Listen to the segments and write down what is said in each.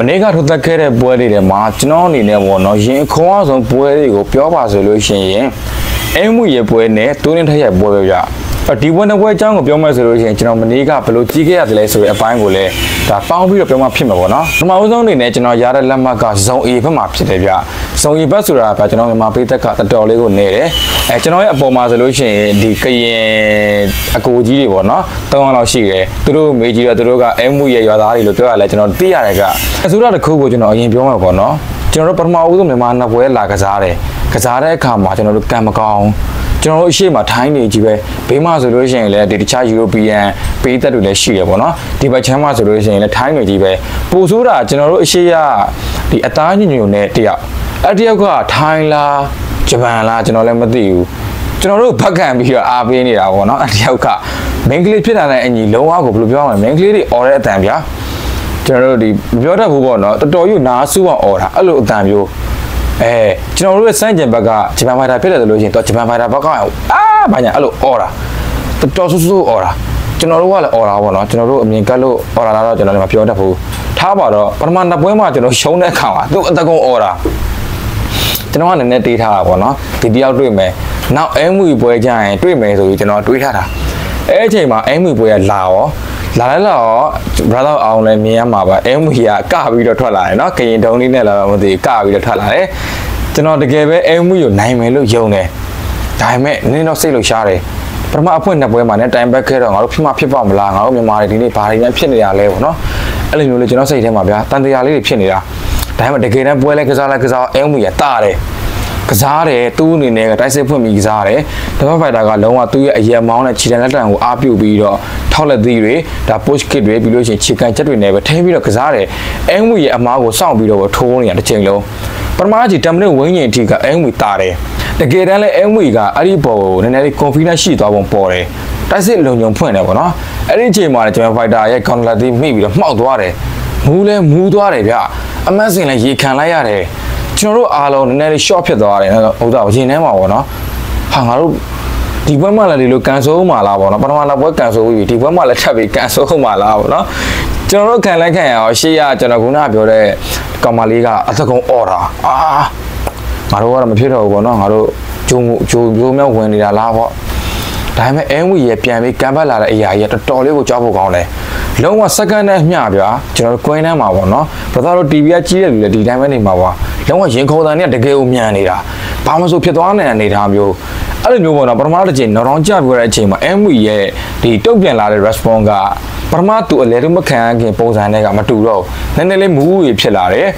မနေ့ကထုတ်သက်ခဲ့တဲ့ပွဲတွေထဲမှာကျွန်တော်အနေနဲ့ပေါ့နော်ရင်ခွန်အောင်ဆုံးပွဲတွေကိုပြောပါဆိုလို့ရှိရင်အင်းမှုရေပွဲနဲ့တိုးနေထက်ရဲ့ပွဲပဲဗျအဲ့ ဒီပွဲနှစ်ပွဲအကြောင်းကိုပြောမယ်ဆိုလို့ရှိရင်ကျွန်တော်မနေ့ကဘယ်လိုကြီးခဲ့ရတယ်လဲဆိုတဲ့အပိုင်းကိုလည်းဒါပေါင်းပြီးတော့ပြောမှဖြစ်မှာပေါ့နော်ပထမဦးဆုံးအနေနဲ့ကျွန်တော်ရတဲ့လက်မှတ်ကဇုံ A ဘက်မှာဖြစ်တယ်ဗျဇုံ A ဘက်ဆိုတာကကျွန်တော်မြန်မာပြည်သက်ကတော်တော်လေးကိုနေတယ်အဲကျွန်တော်ရဲ့အပေါ်မှာဆိုလို့ရှိရင်ဒီကရင်အကိုကြီးတွေပေါ့နော်၃ယောက်လောက်ရှိတယ်သူတို့မေးကြည့်တော့သူတို့ကအင်းမှုရေရွာသားတွေလို့ပြောရလဲကျွန်တော်သိရတယ်ကအစိုးရတစ်ခုကိုကျွန်တော်အရင်ပြောမှာပေါ့နော်ကျွန်တော်တို့ပထမဦးဆုံးမြန်မာနှစ်ပွဲလာကစားတယ်ကစားတဲ့အခါမှာကျွန်တော်တို့ကံမကောင်းကျွန်တော်တို့အရှိမထိုင်းနေကြီးပဲဘေးမှာဆိုလို့ရှိရင်လည်းဒီတခြားယူရိုပီယန်ပေးသက်တွေလည်းရှိရပေါ့နော်ဒီဘက်ချမ်းမှာဆိုလို့ရှိရင်လည်းထိုင်းနေကြီးပဲပိုဆိုးတာကျွန်တော်တို့အရှိရဒီအသားညညွနဲ့တယောက်အဲ့တယောက်ကထိုင်းလားဂျပန်လားကျွန်တော်လည်းမသိဘူးကျွန်တော်တို့ဘက်ခံပြီးတော့အားပေးနေတာပေါ့နော်အဲ့တယောက်ကမင်းကလေးဖြစ်လာတဲ့အညီလုံးဝကိုဘယ်လိုပြောရမလဲမင်းကလေးတွေអော်တဲ့အတန်ဗျာ ကျွန်တော်တို့ဒီမပြောတတ်ဘူးပေါ့နော်တော်တော်ကြီးနားဆူအောင်អော်တာအဲ့လိုအတန်မျိုးအဲကျွန်တော်တို့ရဲ့စန့်ကျင်ဘက်ကဂျပန်ဖိုင်တာဖြစ်တယ်ဆိုလို့ရှိရင်တော့ဂျပန်ဖိုင်တာဘက်ကအာဘာညာအဲ့လိုអော်တာတော်တော်ဆူဆူអော်တာကျွန်တော်တို့ကလည်းអော်တာပေါ့နော်ကျွန်တော်တို့အမြင်ကတ်လို့អော်တာတော့ကျွန်တော်လည်းမပြောတတ်ဘူးထားပါတော့ပထမနှစ်ပွဲမှာကျွန်တော်ရှုံးတဲ့အခါမှာသူအတကုံអော်တာကျွန်တော်ကလည်းနည်းနည်းတေးထားတာပေါ့နော်ဒီတယောက်တွေ့မယ်နောက်အဲမှုပွဲကြရင်တွေ့မယ်ဆိုပြီးကျွန်တော်တွေးထားတာ အဲအချိန်မှာအဲမှုပွဲကလာရောလာလဲလာရော brother အောင်လည်းမြင်ရမှာပါအဲမှုကြီးကကပြီးတော့ထွက်လာတယ်နော်ကရင်တုံးလေးနဲ့လာတော့မသိကပြီးတော့ထွက်လာတယ်ကျွန်တော်တကယ်ပဲအဲမှုကိုနိုင်မယ်လို့ယုံတယ်ဒါပေမဲ့နင်းတော့စိတ်လို့ရှားတယ်ပထမအဖွင့်နှစ်ပွဲမှာနဲ့တိုင်ဘက်ခဲ့တော့ငါတို့ဖြစ်မဖြစ်ပါမလားငါတို့မြန်မာတွေဒီနေ့ဘာတွေများဖြစ်နေရလဲပေါ့နော်အဲ့လိုမျိုးလေကျွန်တော်စိတ်ထဲမှာဗျာတန်တရားလေးတွေဖြစ်နေတာဒါပေမဲ့တကယ်တမ်းပွဲလဲကစားလဲကစားအဲမှုကြီးကတာတယ် ကစားတယ်သူ့အနေနဲ့ကတိုက်စစ်ဖွင့်ပြီးကစားတယ်ဒဘဖိုက်တာကလုံးဝသူ့ရဲ့အရက်မောင်းနဲ့ခြေတံလက်တံကိုအားပြုတ်ပြီးတော့ထောက်လက်သီးတွေဒါ push kick တွေပြီးလို့ရှိရင်ခြေကန်ချက်တွေနဲ့ပဲထင်းပြီးတော့ကစားတယ်အင်းဝီရဲ့အမားကိုစောင့်ပြီးတော့ထိုးနေတာတစ်ချိန်လုံးပထမကြီး10မိနစ်ဝင်းကျင်အထိကအင်းဝီတာတယ်တကယ်တမ်းလဲအင်းဝီကအဲ့ဒီပေါ်ကိုနည်းနည်းလေး confidence ရှိသွားပုံပေါ်တယ်တိုက်စစ်လုံုံဖွင့်တယ်ပေါ့နော်အဲ့ဒီအချိန်မှာလည်းကျွန်တော် fighter ရဲ့ counter လက်သီးမိပြီးတော့မှောက်သွားတယ်မူးလဲမူးသွားတယ်ဗျအမတ်စင်လည်းရေခံလိုက်ရတယ် ကျွန်တော်တို့အားလုံးနည်းနည်းလေး short ဖြစ်သွားတယ်ဟုတ်တာရင်ထဲမှာပေါ့နော်ဟာငါတို့ဒီဘက်မှလည်းဒီလိုကန်ဆိုးမှာလားပေါ့နော်ပထမလာပွဲကန်ဆိုးပြီးဒီဘက်မှလည်းထပ်ပြီးကန်ဆိုးမှာလားပေါ့နော်ကျွန်တော်တို့ခံလိုက်ခံရအောင်ရှေ့ရကျွန်တော်ခုနကပြောတဲ့ကောင်မလေးကအသကုံအော်တာအာငါတို့ကတော့မဖြစ်တော့ဘူးပေါ့နော်ငါတို့ဂျုံဂျုံဂျုံမြောက်ဝင်နေတာလားပေါ့ ဒါပေမဲ့အင်းဝီရဲ့ပြန်ပြီးကမ်ဘတ်လာတဲ့အရာကြီးကတော်တော်လေးကိုကြောက်ဖို့ကောင်းတယ်လုံးဝစက္ကန့်နဲ့မျှဗျာကျွန်တော်တို့ကွင်းထဲမှာပေါ့နော်ဘာသာတော့ TV ကကြီးတဲ့လူလည်းဒီတိုင်းပဲနေမှာပါလုံးဝရင်ခုန်တန်နဲ့တကယ်ကိုမြန်နေတာဘာမှမဆိုဖြစ်သွားနိုင်တဲ့အနေအထားမျိုးအဲ့လိုမျိုးပေါ့နော်ပထမတစ်ချိန်နောက်တော့ကြပြောတဲ့အချိန်မှာ MV ရဲ့ဒီတုတ်ပြန်လာတဲ့ response ကပထမသူအလဲတော့မခံခင်ပုံစံနဲ့ကမတူတော့နည်းနည်းလေးမူးရဖြစ်လာတယ်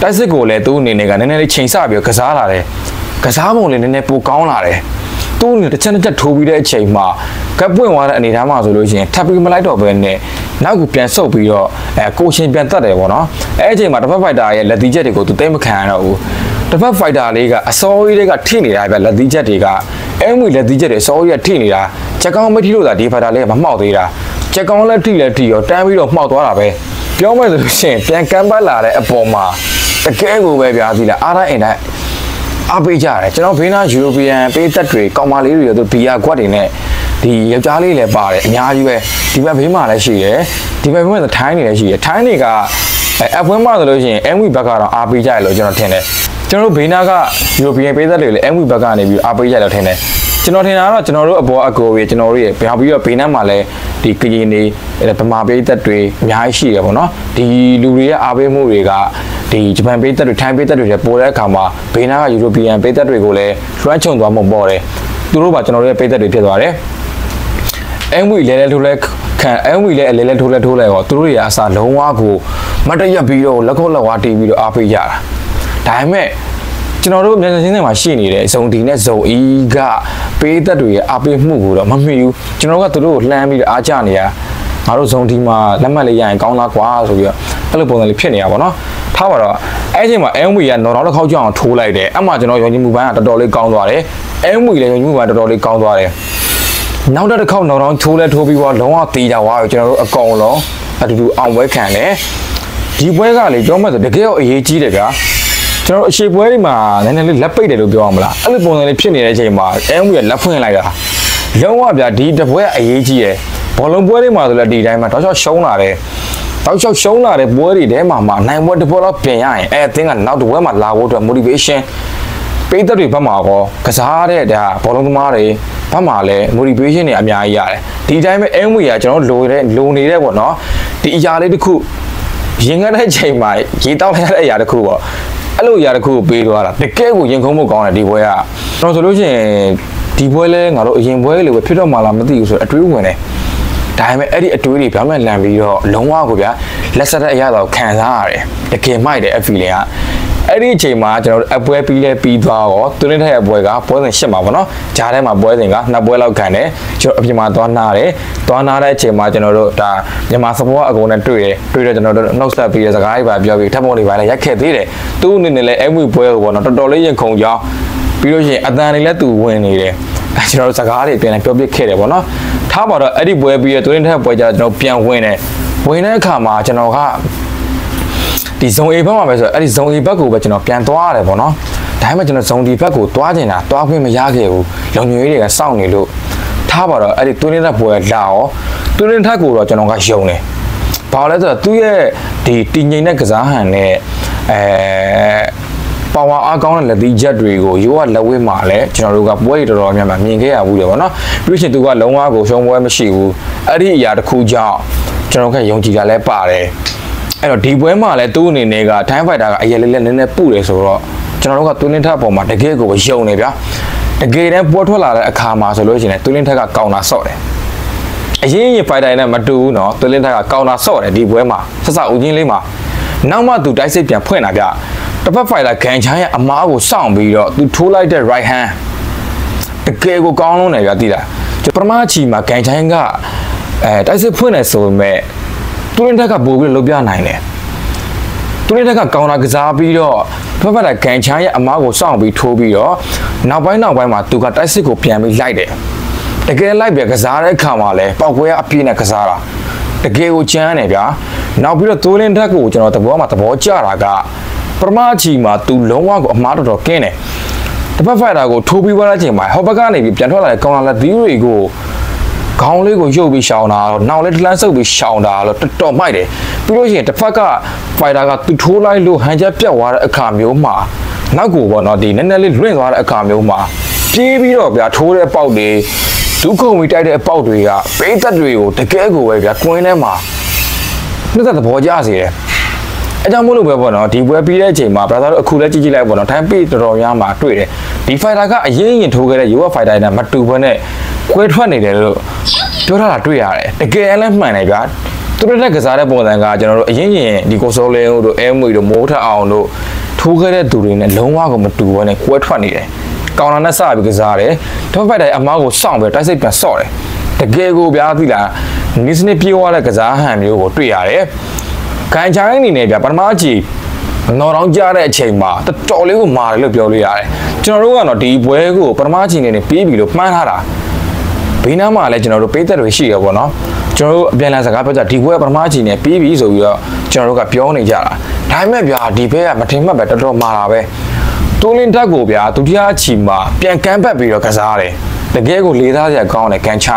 တိုက်စစ်ကိုလည်းသူ့အနေနဲ့ကနည်းနည်းလေးချိန်ဆပြီးကစားလာတယ်ကစားပုံလေးနည်းနည်းပိုကောင်းလာတယ် သူ့အနေနဲ့တစ်ချက်တစ်ချက်ထိုးပြီးတဲ့အချိန်မှာကပ်ပွင့်သွားတဲ့အနေအထားမှာဆိုလို့ရှိရင်ထပ်ပြီးမလိုက်တော့ဘဲနဲ့နောက်ကပြန်ဆုပ်ပြီးတော့အဲကိုရှင်ပြန်တက်တယ်ပေါ့နော်အဲအချိန်မှာတစ်ဖက်ဖိုက်တာရဲ့လက်သီးချက်တွေကိုသူသိမ့်မခံရတော့ဘူးတစ်ဖက်ဖိုက်တာလေးကအစောကြီးတွေကထိနေတာပဲလက်သီးချက်တွေကအဲမွေလက်သီးချက်တွေအစောကြီးကထိနေတာချက်ကောင်းမထိလို့သာဒီဖိုက်တာလေးကမမှောက်သေးတာချက်ကောင်းလက်ထိလက်ထိရောတန်းပြီးတော့မှောက်သွားတာပဲပြောမယ်ဆိုလို့ရှိရင်ပြန်ကမ်းပတ်လာတဲ့အပေါ်မှာတကယ်ကိုပဲဗျာသီလားအားတိုင်းအိမ်တိုင်း အားပေးကြတယ်ကျွန်တော်ဘေးနာယူရိုပီယန်ပေးသက်တွေကောင်မလေးတွေတို့ဘီယာကွက်တွေနဲ့ဒီယောက်ျားလေးလည်းပါတယ်အများကြီးပဲဒီဘက်ဘေးမှာလည်းရှိတယ်ဒီဘက်ဘေးမှာထိုင်းနေလည်းရှိတယ်ထိုင်းတွေကအဲအဖွင့်မှဆိုလို့ရှိရင် MV ဘက်ကတော့အားပေးကြရလို့ကျွန်တော်ထင်တယ်ကျွန်တော်တို့ဘေးနာကယူရိုပီယန်ပေးသက်တွေလည်း MV ဘက်ကနေပြီးအားပေးကြလို့ထင်တယ် ကျွန်တော်ထင်တာကတော့ကျွန်တော်တို့အပေါ်အကိုတွေကျွန်တော်တို့ရဲ့ဘယ်ပြီးတော့ဘေးနားမှာလည်းဒီကရင်တွေဗမာပေးသက်တွေအများကြီးရှိတယ်ပေါ့နော်ဒီလူတွေရဲ့အားပေးမှုတွေကဒီဂျပန်ပေးသက်တွေထိုင်းပေးသက်တွေပို့တဲ့အခါမှာဘေးနားကယူရိုပီယန်ပေးသက်တွေကိုလည်းလွှမ်းခြုံသွားမှပေါ်တယ်သူတို့ကကျွန်တော်တို့ရဲ့ပေးသက်တွေဖြစ်သွားတယ်အမ်ဝီလဲလဲထိုးလဲခံအမ်ဝီလဲလဲလဲထိုးလဲထိုးလဲရောသူတို့တွေကအစားလုံးဝကိုမတ်တရက်ပြီးတော့လက်ခုပ်လက်ဝါးတီးပြီးတော့အားပေးကြတာဒါပေမဲ့ ကျွန်တော်တို့မြန်မာချင်းတွေမှာရှိနေတဲ့ဇုံဒီနဲ့ဇုံအီးကပေးသက်တွေရဲ့အားပေးမှုကိုတော့မမှီဘူးကျွန်တော်ကသူတို့ကိုလှမ်းပြီးတော့အားကြနေရငါတို့ဇုံဒီမှာလက်မှတ်လေးရရင်ကောင်းလားကွာဆိုပြီးတော့အဲ့လိုပုံစံလေးဖြစ်နေရပါတော့ထားပါတော့အဲ့ချိန်မှာ MV ကနော်တော့တစ်ခေါက်ကြောင်ထိုးလိုက်တယ်အဲ့မှာကျွန်တော်ယုံကြည်မှုပိုင်းကတော်တော်လေးကောင်းသွားတယ် MV လည်းယုံကြည်မှုပိုင်းတော်တော်လေးကောင်းသွားတယ်နောက်တစ်ခေါက်နော်တော့ထိုးလဲထိုးပြီးတော့လုံးဝတေးကြသွားပြီကျွန်တော်တို့အကောင်လုံးအတူတူအောင်ပွဲခံတယ်ဒီပွဲကလေပြောမှဆိုတကယ်တော့အရေးကြီးတယ်ဗျာ ကျွန်တော်အရှိပွဲတွေမှာနည်းနည်းလေးလက်ပိတ်တယ်လို့ပြောအောင်မလားအဲ့လိုပုံစံလေးဖြစ်နေတဲ့အချိန်မှာ MV ကလက်ဖွင့်လိုက်တာလုံးဝဗျာဒီတပွဲကအရေးကြီးတယ်ဘောလုံးပွဲတွေမှာဆိုလည်းဒီတိုင်းမှာတော့ရှော့ရှုံးလာတယ်တောက်လျှောက်ရှုံးလာတဲ့ပွဲတွေထဲမှာမှနိုင်ပွဲတစ်ပွဲတော့ပြင်ရရင်အဲအသင်းကနောက်တစ်ပွဲမှာလာဖို့အတွက် motivation ပေးသက်တွေဘက်မှာကောကစားတဲ့ဒါဘောလုံးသမားတွေဘက်မှာလည်း motivation တွေအများကြီးရတယ်ဒီတိုင်းပဲအင်းမွေကကျွန်တော်လိုတဲ့လိုနေတဲ့ပေါ့နော်ဒီအရာလေးတစ်ခုရင်ငတ်တဲ့ချိန်မှာရေတောက်လိုက်ရတဲ့အရာတစ်ခုပေါ့ အဲ့လိုအရာတစ်ခုကိုပေးသွားတာတကယ်ကိုရင်ခုန်မှုကောင်းတယ်ဒီပွဲကကျွန်တော်ဆိုလို့ရှိရင်ဒီပွဲလဲငါတို့အရင်ပွဲလေးပဲဖြစ်တော့မှလားမသိဘူးဆိုတော့အတွေးဝင်တယ်ဒါပေမဲ့အဲ့ဒီအတွေးတွေဗျာမဲ့လန်ပြီးတော့လုံးဝကိုဗျာလက်ဆက်တဲ့အရာတော့ခံစားရတယ်တကယ်မိုက်တယ်အဖီလင်က အဲ့ဒီအချိန်မှာကျွန်တော်တို့အပွဲပြီးလဲပြီးသွားတော့သူနဲ့ထက်အပွဲကပွဲစဉ်ရှစ်မှာပေါ့နော်ဂျားထဲမှာပွဲစဉ်ကနှစ်ပွဲလောက်ခံတယ်ကျွန်တော်အပြင်မှာသွားနာတယ်သွားနာတဲ့အချိန်မှာကျွန်တော်တို့ဒါမြန်မာစပေါ်အကုန်နဲ့တွေ့တယ်တွေ့တော့ကျွန်တော်တို့နှုတ်ဆက်ပြီးတဲ့စကားတွေပါပြောပြီးထပ်ပေါ်တွေပါလဲရိုက်ခဲ့သေးတယ်သူ့အနေနဲ့လည်းအဲ့မွေပွဲကိုပေါ့နော်တော်တော်လေးရင်ခုန်ကြောင်းပြီးလို့ရှိရင်အတန်တွေလည်းသူဝင်နေတယ်အဲကျွန်တော်တို့စကားတွေပြန်လဲပြောပြခဲ့တယ်ပေါ့နော်ထားပါတော့အဲ့ဒီပွဲပြီးရသူနဲ့ထက်ပွဲကြကျွန်တော်ပြန်ဝင်တယ်ဝင်တဲ့အခါမှာကျွန်တော်က ဒီဇုံ A ဘက်မှာပဲဆိုတော့အဲ့ဒီဇုံ A ဘက်ကိုပဲကျွန်တော်ပြန်သွားရတယ်ပေါ့နော်ဒါပေမဲ့ကျွန်တော်ဇုံ D ဘက်ကိုသွားကျင်တာသွားခွင့်မရခဲ့ဘူးလုံညွေတွေကစောင့်နေလို့ထားပါတော့အဲ့ဒီသွင်းနေတဲ့ပွဲလာရောသွင်းနေတဲ့ထက်ကိုတော့ကျွန်တော်ကယုံတယ်ဘာလို့လဲဆိုတော့သူ့ရဲ့ဒီတည်ငြိမ်တဲ့ကစားဟန်နဲ့အဲပါဝါအားကောင်းတဲ့လက်သီးချက်တွေကိုရိုးကလက်ဝဲမှာလည်းကျွန်တော်တို့ကပွဲတော်တော်များများမြင်ခဲ့ရဘူးတယ်ဗောနော်ပြီးရှင်သူကလုံးဝကိုရှုံးပွဲမရှိဘူးအဲ့ဒီအရာတစ်ခုကြောင့်ကျွန်တော်ကယုံကြည်တာလည်းပါတယ် အဲ့တော့ဒီပွဲမှာလည်းသူ့အနေနဲ့ကထိုင်းဖိုက်တာကအရင်လေးလေးနည်းနည်းပုတယ်ဆိုတော့ကျွန်တော်တို့ကသွင်းလင်းထက်ပေါ်မှာတကယ်ကိုယုံနေဗျာတကယ်တမ်းပွဲထွက်လာတဲ့အခါမှာဆိုလို့ရှိရင်သွင်းလင်းထက်ကကောင်တာဆော့တယ်အရင်ရင်ဖိုက်တိုင်းနဲ့မတူဘူးเนาะသွင်းလင်းထက်ကကောင်တာဆော့တယ်ဒီပွဲမှာဆက်စဦးချင်းလေးမှာနောက်မှသူတိုက်စစ်ပြန်ဖွင့်လာဗျတစ်ဖက်ဖိုက်တာဂန်ချမ်းရဲ့အမားကိုစောင့်ပြီးတော့သူထိုးလိုက်တဲ့ right hand တကယ်ကိုကောင်းလုံးတယ်ဗျသိလားပထမချီမှာဂန်ချမ်းကအဲတိုက်စစ်ဖွင့်နေဆိုပေမဲ့ သူရင်းထက်ကပို့ပြီးလုပ်ပြနိုင်တယ်သူရင်းထက်ကကောင်တာကစားပြီးတော့ဖက်ဖက်ကဂန်ချမ်းရဲ့အမားကိုစောင့်ပြီးထိုးပြီးတော့နောက်ပိုင်းနောက်ပိုင်းမှာသူကတိုက်စစ်ကိုပြန်ပြီးလိုက်တယ်တကယ်လိုက်ပြကစားတဲ့အခါမှာလဲပောက်ကွဲအပြည့်နဲ့ကစားတာတကယ်ကိုချမ်းတယ်ဗျာနောက်ပြီးတော့သိုးလင်းထက်ကိုကျွန်တော်သဘောမှာသဘောကျတာကပရမချီမှာသူလုံးဝကိုအမားတော်တော်ကင်းတယ်တစ်ဖက်ဖိုက်တာကိုထိုးပြီးသွားတဲ့အချိန်မှာဟောဘက်ကနေပြီးပြန်ထွက်လာတဲ့ကောင်လာလက်သီးတွေကို ခေါင်းလေးကိုရုပ်ပြီးရှောင်းတာတော့နောက်လေးတလန်းဆုပ်ပြီးရှောင်းတာတော့တော်တော်မိုက်တယ်ပြီးလို့ရှိရင်တစ်ဖက်ကဖိုက်တာကသူထိုးလိုက်လို့ဟန်ချက်ပြတ်သွားတဲ့အခါမျိုးမှာနောက်ကိုပေါ့နော်ဒီနည်းနည်းလေးလွင့်သွားတဲ့အခါမျိုးမှာပြေးပြီးတော့ဗျာထိုးတဲ့ပေါက်တွေဒုက္ခဝီတိုက်တဲ့အပေါက်တွေကပိတ်သက်တွေကိုတကယ်ကိုပဲဗျာကွင်းထဲမှာနှစ်သက်သဘောကျစေတယ်အဲကြောင့်မို့လို့ပဲပေါ့နော်ဒီပွဲပြီးတဲ့အချိန်မှာ brother တို့အခုလည်းကြည့်ကြည့်လိုက်ပေါ့နော် time page တော်တော်များမှာတွေ့တယ်ဒီ fighter ကအရင်ရင်ထိုးခဲ့တဲ့ UF fighter နဲ့မတူဘဲနဲ့ ကွဲထွက်နေတယ်လို့ပြောထားတာတွေ့ရတယ်တကယ်လည်းမှန်တယ်ဗျာသူတို့တက်ကစားတဲ့ပုံစံကကျွန်တော်တို့အရင်ရင်ဒီကိုစိုးလင်းတို့အဲမွေတို့မိုးထအောင်တို့ထိုးခဲ့တဲ့သူတွေနဲ့လုံးဝကိုမတူဘဲနဲ့ကွဲထွက်နေတယ်ကောင်လာနဲ့စပြီးကစားတယ်ထောက်ဖိုက်တိုင်းအမားကိုစောင့်ပြီးတိုက်စိတ်ပြန်ဆော့တယ်တကယ်ကိုဗျာသိလားနီးစနစ်ပြေးသွားတဲ့ကစားဟန်မျိုးကိုတွေ့ရတယ်ခံချိုင်းအနေနဲ့ဗျာပထမအကြည့်နော်တောင်ကြားတဲ့အချိန်မှာတော်တော်လေးကိုမာတယ်လို့ပြောလို့ရတယ်ကျွန်တော်တို့ကတော့ဒီပွဲကိုပထမအချိန်နဲ့ပြေးပြီလို့မှန်းထားတာ ဘေးနားမှာလည်းကျွန်တော်တို့ပေးသက်တွေရှိရပေါ့နော်ကျွန်တော်တို့အပြန်လည်စကားပြောကြဒီပွဲပထမအချိန်နဲ့ပြေးပြီဆိုပြီးတော့ကျွန်တော်တို့ကပြောနေကြတာဒါပေမဲ့ဗျာဒီဘက်ကမထင်မှတ်ပဲတော်တော်မာတာပဲတိုးလင်းတက်ကိုဗျာဒုတိယအချိန်မှာပြန်ကမ်းပတ်ပြီးတော့ကစားတယ်တကယ်ကိုလေးသားစရာကောင်းတယ်ကန်ချာ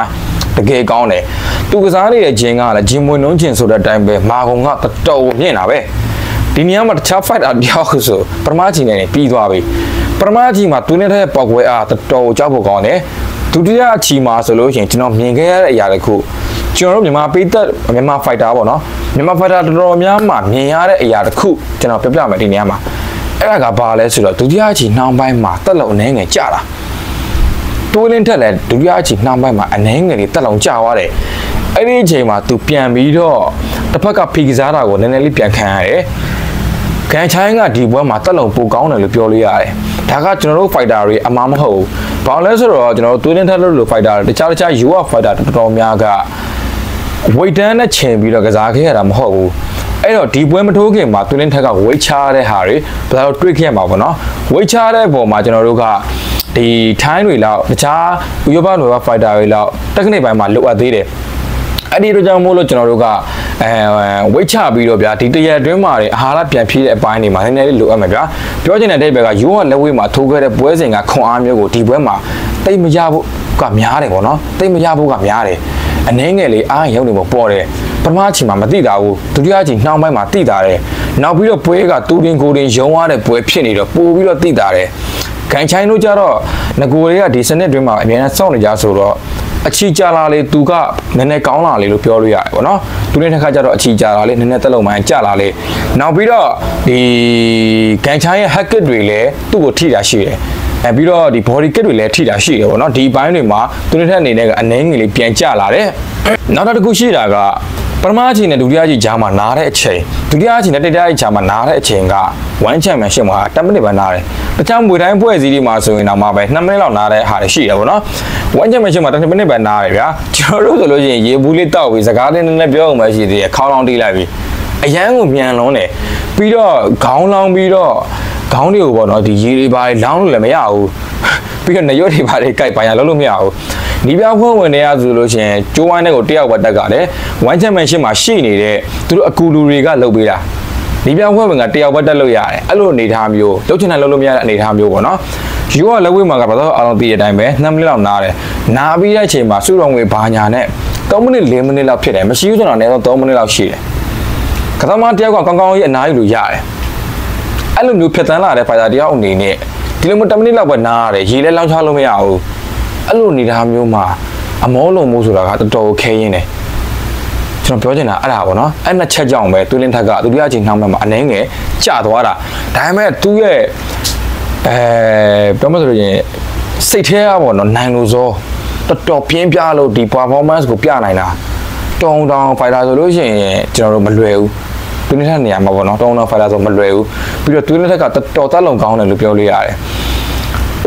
တကယ်ကောင်းတယ်သူကစားနေတဲ့ဂျင်းကလည်းဂျင်းမွေနှုံးဂျင်းဆိုတဲ့အတိုင်းပဲမာကုံကတော်တော်မြင့်တာပဲဒီနေရာမှာတခြား fighter တယောက်ဆိုပထမအချိန်နဲ့ပြီးသွားပြီပထမအချိန်မှာသူနဲ့တဲ့ပောက်ကွဲအားတော်တော်ကြောက်ဖို့ကောင်းတယ် ဒုတိယအချိန်မှာဆိုလို့ရှိရင်ကျွန်တော်မြင်ခဲ့ရတဲ့အရာတစ်ခုကျွန်တော်တို့မြန်မာပိသက်မြန်မာ fighter ပေါ့နော်မြန်မာ fighter တော်တော်များများမြင်ရတဲ့အရာတစ်ခုကျွန်တော်ပြပြမယ်ဒီနေရာမှာအဲ့ဒါကဘာလဲဆိုတော့ဒုတိယအချိန်နှောင်းပိုင်းမှာတက်လုံအနေငယ်ကြတာတိုးလင်းထက်လည်းဒုတိယအချိန်နှောင်းပိုင်းမှာအနေငယ်တွေတက်လုံကြသွားတယ်အဲ့ဒီအချိန်မှာသူပြန်ပြီးတော့တစ်ဖက်ကဖီကစားတာကိုနည်းနည်းလေးပြန်ခံရတယ် ကန်ချိုင်းကဒီပွဲမှာတက်လုံပိုကောင်းတယ်လို့ပြောလို့ရတယ်ဒါကကျွန်တော်တို့ fighter တွေအမှားမဟုတ်ဘူးဘာလို့လဲဆိုတော့ကျွန်တော်တို့သွေးလင်းထက်လို့လို့ fighter တခြားတခြား UF fighter တော်တော်များက weight တန်းနဲ့ချိန်ပြီးတော့ကစားခဲ့ရတာမဟုတ်ဘူးအဲ့တော့ဒီပွဲမထိုးခင်မှာသွင်းလင်းထက်ကဝိတ်ချတဲ့ဟာတွေဘယ်လိုတွေ့ခဲ့မှာပေါ့နော်ဝိတ်ချတဲ့ပုံမှာကျွန်တော်တို့ကဒီထိုင်းတွေလောက်တခြားဥရောပလိုပါဖိုက်တာတွေလောက်တက်ခနစ်ပိုင်းမှာလိုအပ်သေးတယ် အဲ့ဒီတော့ကြောင့်မို့လို့ကျွန်တော်တို့ကအဲဝိတ်ချပြီးတော့ဗျာဒီတရက်အတွင်းမှာအာဟာရပြန်ဖြည့်တဲ့အပိုင်းတွေမှာနည်းနည်းလေးလိုအပ်မှာဗျာပြောချင်တဲ့အိဗယ်ကယူဝလက်ဝေးမှာထိုးခဲ့တဲ့ပွဲစဉ်ကခွန်အားမျိုးကိုဒီပွဲမှာတိတ်မရဖို့ကများတယ်ပေါ့နော်တိတ်မရဖို့ကများတယ်အနှဲငယ်လေးအားရောက်နေပေါ်ပေါ်တယ်ပထမအချိန်မှာမသိတာဘူးဒုတိယအချိန်နှောင်းပိုင်းမှာသိတာတယ်နောက်ပြီးတော့ပွဲကတူတင်ကိုတင်ရုံရတဲ့ပွဲဖြစ်နေတော့ပို့ပြီးတော့သိတာတယ်ကန်ချိုင်းတို့ကြတော့ငကိုတွေကဒီစနစ်တွင်းမှာအများနဲ့စောင့်နေကြဆိုတော့ အချီကြလာလေသူကနည်းနည်းကောင်းလာလေလို့ပြောလို့ရတယ်ပေါ့နော်သူနဲ့တစ်ခါကျတော့အချီကြလာလေနည်းနည်းတက်လုံးမှန်ကြလာလေနောက်ပြီးတော့ဒီကန်ချိုင်းရဲ့ hacket တွေလည်းသူ့ကိုထိတာရှိတယ်အဲပြီးတော့ဒီ body kit တွေလည်းထိတာရှိတယ်ပေါ့နော်ဒီဘိုင်းတွေမှာသူတို့ထက်အနေနဲ့ကအနှဲငယ်လေးပြန်ကျလာတယ်နောက်တစ်ခုရှိတာက ပထမအချိန်နဲ့ဒုတိယအချိန်ကြားမှာနားတဲ့အချိန်ဒုတိယအချိန်နဲ့တတိယအချိန်ကြားမှာနားတဲ့အချိန်က1 championship မှာ10မိနစ်ပဲနားတယ်တခြားမွေတိုင်းပွဲစည်းတွေမှာဆိုရင်တော့မှပဲ2မိနစ်လောက်နားတဲ့ဟာတွေရှိတယ်ပေါ့နော်1 championship မှာ10မိနစ်ပဲနားတယ်ဗျာကျွန်တော်တို့ဆိုလို့ရှိရင်ရေဘူးလေးတောက်ပြီးစကားလေးနည်းနည်းပြောအောင်ပဲရှိသေးတယ်ခေါင်းလောင်းတီးလိုက်ပြီးအရန်ကိုမြန်လွန်းတယ်ပြီးတော့ခေါင်းလောင်းပြီးတော့ခေါင်းတွေကိုပေါ့နော်ဒီရေတွေပါလောင်းလို့လည်းမရဘူးပြီးတော့နရွက်တွေပါတွေကြိုက်ပါရလုံးလို့မရဘူး နီးပြဖွဲ့ဝင်တွေကဆိုလို့ရှိရင်ကျိုးဝိုင်းတဲ့ကိုတယောက်ပဲတက်ကလည်းဝမ်ချန်ပီယံရှစ်မှာရှိနေတဲ့သူတို့အကူလူတွေကလုပ်ပေးတာနီးပြဖွဲ့ဝင်ကတယောက်ပဲတက်လို့ရတယ်အဲ့လိုအနေထားမျိုးလုပ်ချင်တယ်လုပ်လို့မရတဲ့အနေထားမျိုးပေါ့နော်ယူကလက်ဝဲမှာကဘာလို့အားလုံးသိတဲ့အတိုင်းပဲ2မိနစ်လောက်နားတယ်နားပြီးတဲ့အချိန်မှာစုတော်ငွေဘာညာနဲ့3မိနစ်4မိနစ်လောက်ဖြစ်တယ်မရှိဘူးဆိုတော့လည်း3မိနစ်လောက်ရှိတယ်ကသမားတယောက်ကကောင်းကောင်းကြီးအနားယူလို့ရတယ်အဲ့လိုမျိုးဖြတ်တန်းလာတဲ့ဖိုင်တာတယောက်အနေနဲ့ဒီလိုမျိုး10မိနစ်လောက်ပဲနားရတယ်ရေလဲလောင်းချလို့မရဘူး အဲ့လိုအနေထားမျိုးမှာအမောလုံးမိုးဆိုတာကတော်တော်ခဲရင်းတယ်ကျွန်တော်ပြောချင်တာအဲ့ဒါပေါ့နော်အဲ့နှစ်ချက်ကြောင့်ပဲသူလင်းထက်ကဒုတိယအချိန်နှောင်းမဲ့မှာအနေငယ်ကျသွားတာဒါပေမဲ့သူ့ရဲ့အဲပြောမှဆိုလို့ရင်စိတ်ထဲကပေါ့နော်နိုင်လို့စောတော်တော်ပြင်းပြလို့ဒီ performance ကိုပြနိုင်တာတုံတောင် fighter ဆိုလို့ရှိရင်ကျွန်တော်တို့မလွယ်ဘူးသူနဲ့ထက်နေရာမှာပေါ့နော်တုံတောင် fighter ဆိုမလွယ်ဘူးပြီးတော့သူနဲ့ထက်ကတော်တော်တက်လုံကောင်းတယ်လို့ပြောလို့ရတယ်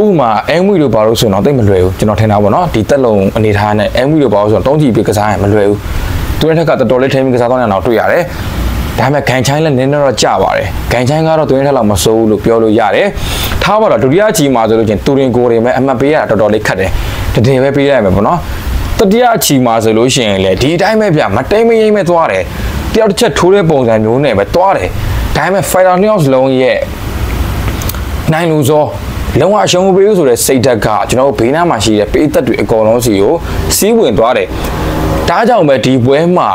ဥမာအဲမွေတို့ဘာလို့ဆိုတော့တိတ်မလွယ်ဘူးကျွန်တော်ထင်တာပေါ့နော်ဒီတက်လုံအနေထားနဲ့အဲမွေတို့ဘာလို့ဆိုတော့တုံးကြည့်ပြီးကစားရင်မလွယ်ဘူးသူနဲ့ထက်ကတော်တော်လေးထိမ့်ပြီးကစားတော့ရအောင်တွေ့ရတယ်ဒါပေမဲ့ဂန်ချိုင်းလည်းနည်းနည်းတော့ကြပါတယ်ဂန်ချိုင်းကတော့သူနဲ့ထက်လောက်မစိုးဘူးလို့ပြောလို့ရတယ်ထားပါတော့ဒုတိယချီမှာဆိုလို့ချင်းတူရင်ကိုတွေမဲ့အမှတ်ပေးရတာတော်တော်လေးခက်တယ်တည်ပဲပေးရမယ်ပေါ့နော်တတိယချီမှာဆိုလို့ရှိရင်လေဒီအတိုင်းပဲဗျမတိမ်မရိမ့်မဲ့သွားတယ်တယောက်တစ်ချက်ထိုးတဲ့ပုံစံမျိုးနဲ့ပဲသွားတယ်ဒါပေမဲ့ fighter နှစ်ယောက်စလုံးရဲ့နိုင်လူစော လုံးဝအရှုံးမပေးဘူးဆိုတဲ့စိတ်ဓာတ်ကကျွန်တော်တို့ဘေးနားမှာရှိတဲ့ပေးသက်တွေအကုန်လုံးစီကိုစီးဝင်သွားတယ်ဒါကြောင့်ပဲဒီပွဲမှာ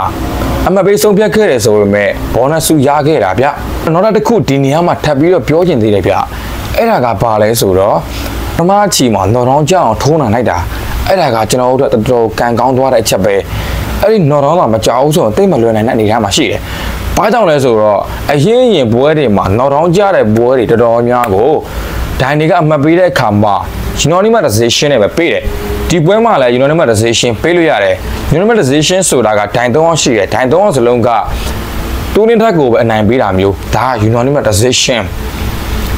အမပေးဆုံးဖြတ်ခဲ့တယ်ဆိုပေမဲ့ဘောနဆူရခဲ့တာဗျနောက်တစ်ခုဒီနေရာမှာထပ်ပြီးတော့ပြောချင်သေးတယ်ဗျအဲ့ဒါကဘာလဲဆိုတော့ပမာချီမှာနော်တောင်းကြောင်ထိုးနိုင်လိုက်တာအဲ့ဒါကကျွန်တော်တို့တော်တော်ကန်ကောင်းသွားတဲ့အချက်ပဲအဲ့ဒီနော်တောင်းမှာမကြောက်ဘူးဆိုတော့တိတ်မလွယ်နိုင်တဲ့အနေအထားမှာရှိတယ်ဘာကြောင့်လဲဆိုတော့အရင်ရင်ပွဲတွေမှာနော်တောင်းကြတဲ့ပွဲတွေတော်တော်များကို ဒိုင်တွေကအမှတ်ပေးတဲ့အခါမှာ unionization နဲ့ပဲပေးတယ်ဒီပွဲမှာလည်း unionization ပေးလို့ရတယ် unionization ဆိုတာကဒိုင်၃အောင်ရှိတယ်ဒိုင်၃အောင်စလုံးကတူးနေထက်ကိုပဲအနိုင်ပေးတာမျိုးဒါက unionization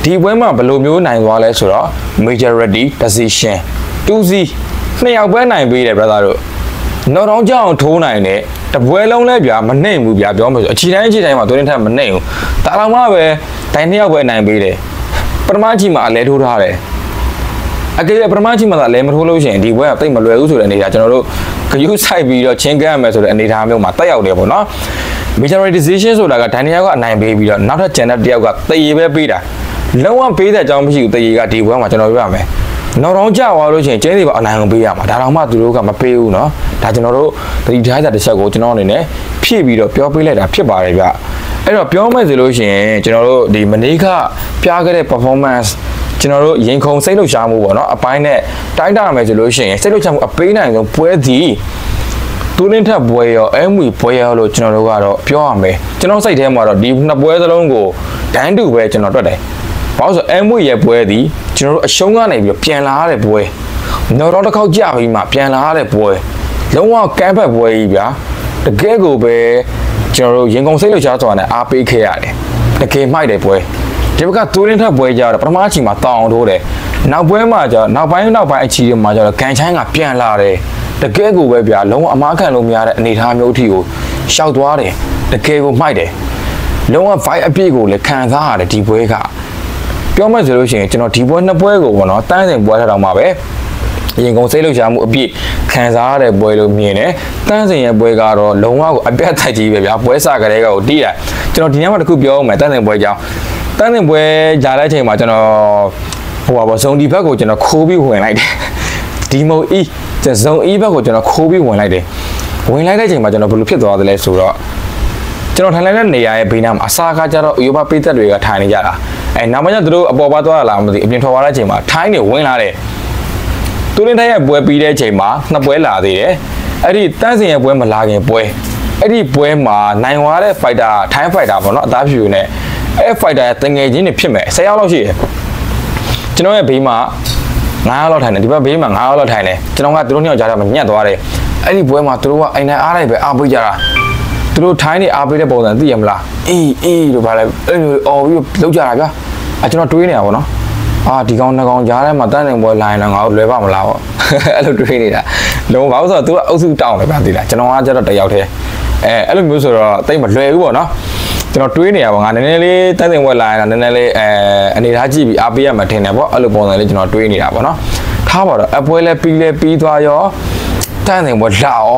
ဒီပွဲမှာဘယ်လိုမျိုးနိုင်သွားလဲဆိုတော့ majority decision 2စီနှစ်ယောက်ပဲနိုင်ပေးတယ် brother တို့နောက်တော့ကြောင်ထိုးနိုင်တယ်တပွဲလုံးလဲဗျာမနှိမ့်ဘူးဗျာပြောမှဆိုအချီတိုင်းအချီတိုင်းမှာသွင်းထက်မနှိမ့်ဘူးတာလောင်မှပဲတိုင်းနှစ်ယောက်ပဲနိုင်ပေးတယ် ပထမကြီးမှာအလဲထိုးထားတယ်အကယ်ပထမကြီးမှာသာလဲမထိုးလို့ရှိရင်ဒီဘွဲကတိတ်မလွယ်ဘူးဆိုတဲ့အနေဒါကျွန်တော်တို့ဂယုဆိုင်ပြီးတော့ချင်းကမ်းရမယ်ဆိုတဲ့အနေထားမျိုးမှာတက်ရောက်တယ်ပေါ့နော် majoritization ဆိုတာကဒန်နီယယ်ကအနိုင်ပေးပြီးတော့နောက်ထပ်ဂျန်နက်တယောက်ကတရေပဲပေးတာလုံးဝပေးတဲ့အကြောင်းမရှိဘူးတရေကဒီဘွဲမှာကျွန်တော်ပြောရမယ် နောက်တော့ကြာသွားလို့ရှိရင်ကျင်းစီပါအနိုင်ကိုပေးရမှာဒါတော့မှသူတို့ကမပေးဘူးเนาะဒါကျွန်တော်တို့တတိထားတဲ့တစ်ချက်ကိုကျွန်တော်အနေနဲ့ဖြည့်ပြီးတော့ပြောပေးလိုက်တာဖြစ်ပါတယ်ဗျအဲ့တော့ပြောမယ်ဆိုလို့ရှိရင်ကျွန်တော်တို့ဒီမနေ့ကပြခဲ့တဲ့ performance ကျွန်တော်တို့ရင်ခုန်စိတ်လှုပ်ရှားမှုပေါ့နော်အပိုင်းနဲ့တိုင်းတာမယ်ဆိုလို့ရှိရင်စိတ်လှုပ်ရှားမှုအပေးနိုင်ဆုံးပွဲသည်သူလင်းထက်ပွဲရောအဲမွေပွဲရောလို့ကျွန်တော်တို့ကတော့ပြောရမယ်ကျွန်တော်စိတ်ထဲမှာတော့ဒီနှစ်ပွဲစလုံးကိုဒန်းတူပဲကျွန်တော်တွက်တယ် ဘာလို့ဆိုအဲမွေရဲ့ပွဲသည်ကျွန်တော်တို့အရှုံးကနေပြီးတော့ပြန်လာရတဲ့ပွဲနော်တော့တစ်ခေါက်ကြာပြီးမှပြန်လာရတဲ့ပွဲလုံးဝကမ်းဖက်ပွဲကြီးဗျာတကယ်ကိုပဲကျွန်တော်တို့ရင်ကုန်စိတ်လှုပ်ရှားစွာနဲ့အားပေးခဲ့ရတယ်တကယ်မိုက်တယ်ပွဲဒီဘက်ကသွေးရင်းထက်ပွဲကြတော့ပထမအချိန်မှာတောင်းထိုးတယ်နောက်ပွဲမှာကျတော့နောက်ပိုင်းနောက်ပိုင်းအချီတွေမှာကျတော့ကန်ချိုင်းကပြန်လာတယ်တကယ်ကိုပဲဗျာလုံးဝအမားခံလို့မရတဲ့အနေအထားမျိုးအထိကိုရှောက်သွားတယ်တကယ်ကိုမိုက်တယ်လုံးဝ fight အပြည့်ကိုလည်းခံစားရတယ်ဒီပွဲက ပြောမှဆိုလို့ရှိရင်ကျွန်တော်ဒီပွဲနှစ်ပွဲကိုပေါ့နော်တန်းစင်ပွဲထားတော့မှာပဲရင်ကုန်စိတ်လှုပ်ရှားမှုအပြည့်ခံစားရတဲ့ပွဲလို့မြင်တယ်။တန်းစင်ရဲ့ပွဲကတော့လုံးဝကိုအပြတ်ထိုက်ကြီးပဲဗျာ။ပွဲစကလေးကကိုတီးတာ။ကျွန်တော်ဒီညမှာတခုပြောအောင်မယ်တန်းစင်ပွဲကြောင်းတန်းစင်ပွဲဂျာတဲ့အချိန်မှာကျွန်တော်ဟိုပါပေါ့ဇုံဒီဘက်ကိုကျွန်တော်ခိုးပြီးဝင်လိုက်တယ်။ဒီမုံအီဇုံအီဘက်ကိုကျွန်တော်ခိုးပြီးဝင်လိုက်တယ်။ဝင်လိုက်တဲ့အချိန်မှာကျွန်တော်ဘယ်လိုဖြစ်သွားသလဲဆိုတော့ကျွန်တော်ထိုင်လိုက်တဲ့နေရာရဲ့ဘေးနားမှာအစားကားကြတော့ဥရောပပိသက်တွေကထိုင်နေကြတာ အဲနောက်မှကျသူတို့အပေါ်ပါသွားလာမသိအပြင်ထွက်သွားတဲ့အချိန်မှာထိုင်းနေဝင်လာတယ်သူရင်းထိုင်ရဲ့ပွဲပြီးတဲ့အချိန်မှာနှစ်ပွဲလာသေးတယ်အဲ့ဒီတန်းစင်ရဲ့ပွဲမလာခင်ပွဲအဲ့ဒီပွဲမှာနိုင်သွားတဲ့ fighter ထိုင်း fighter ပေါ့နော်အသားဖြူနဲ့အဲ့ fighter ရဲ့တငယ်ချင်းတွေဖြစ်မယ်10ယောက်လောက်ရှိတယ်ကျွန်တော်ရဲ့ဘေးမှာ9ယောက်လောက်ထိုင်တယ်ဒီဘက်ဘေးမှာ9ယောက်လောက်ထိုင်တယ်ကျွန်တော်ကသူတို့နှစ်ယောက်ကြားထဲမှာညှက်သွားတယ်အဲ့ဒီပွဲမှာသူတို့ကအိမ်တိုင်းအားလိုက်ပဲအားပေးကြတာသူတို့ထိုင်းနေအားပေးတဲ့ပုံစံသိရမလားအေးအေးလို့ဗါလဲအဲ့လိုအော်ပြီးလောက်ကြတာဗျာ အကျွန်တော်တွေးနေတာပေါ့နော်အာဒီကောင်နှစ်ကောင်ကြားထဲမှာတန်းနေပွဲလိုင်းတော့ငါတို့လွယ်ပါမလားပေါ့အဲ့လိုတွေးနေတာလုံးဘာလို့ဆိုတော့သူကအုပ်စုတောင်းတယ်ဗျာသိလားကျွန်တော်ကကျတော့တယောက်တည်းအဲအဲ့လိုမျိုးဆိုတော့တိတ်မလွယ်ဘူးပေါ့နော်ကျွန်တော်တွေးနေရပါငါနည်းနည်းလေးတန်းစင်ဝက်လာရင်နည်းနည်းလေးအဲအနေထားကြည့်ပြီးအားပေးရမှထင်တယ်ပေါ့အဲ့လိုပုံစံလေးကျွန်တော်တွေးနေတာပေါ့နော်ထားပါတော့အပွဲလဲပြီးလဲပြီးသွားရောတန်းစင်ဝက်လာရော